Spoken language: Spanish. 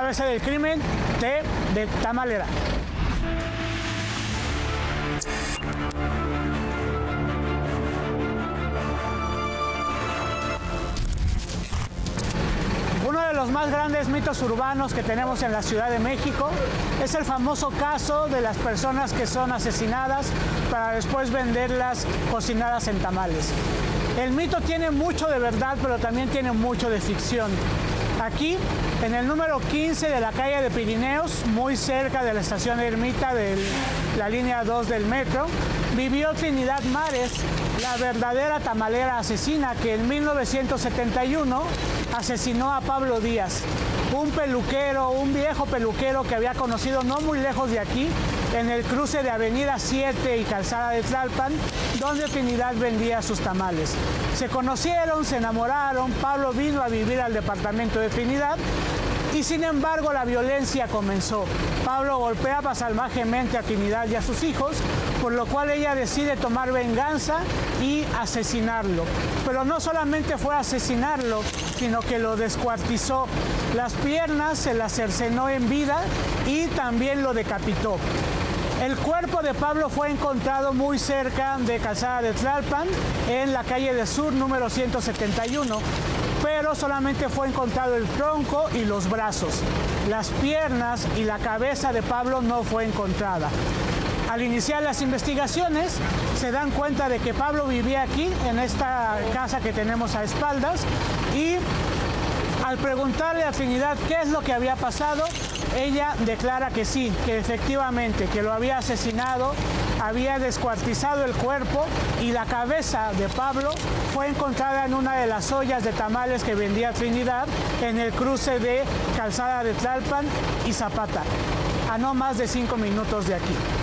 cabeza del crimen de, de Tamalera. Uno de los más grandes mitos urbanos que tenemos en la Ciudad de México es el famoso caso de las personas que son asesinadas para después venderlas cocinadas en tamales. El mito tiene mucho de verdad, pero también tiene mucho de ficción. Aquí, en el número 15 de la calle de Pirineos, muy cerca de la estación Ermita de la línea 2 del metro, vivió Trinidad Mares, la verdadera tamalera asesina que en 1971 asesinó a Pablo Díaz, un peluquero, un viejo peluquero que había conocido no muy lejos de aquí, en el cruce de Avenida 7 y Calzada de Tlalpan, donde Trinidad vendía sus tamales. Se conocieron, se enamoraron, Pablo vino a vivir al departamento de Trinidad y sin embargo la violencia comenzó. Pablo golpeaba salvajemente a Trinidad y a sus hijos, por lo cual ella decide tomar venganza y asesinarlo. Pero no solamente fue asesinarlo, sino que lo descuartizó. Las piernas se las cercenó en vida y también lo decapitó. El cuerpo de Pablo fue encontrado muy cerca de Calzada de Tlalpan, en la calle de Sur número 171, pero solamente fue encontrado el tronco y los brazos. Las piernas y la cabeza de Pablo no fue encontrada. Al iniciar las investigaciones, se dan cuenta de que Pablo vivía aquí, en esta casa que tenemos a espaldas, y al preguntarle a Trinidad qué es lo que había pasado, ella declara que sí, que efectivamente, que lo había asesinado, había descuartizado el cuerpo y la cabeza de Pablo fue encontrada en una de las ollas de tamales que vendía Trinidad en el cruce de Calzada de Tlalpan y Zapata, a no más de cinco minutos de aquí.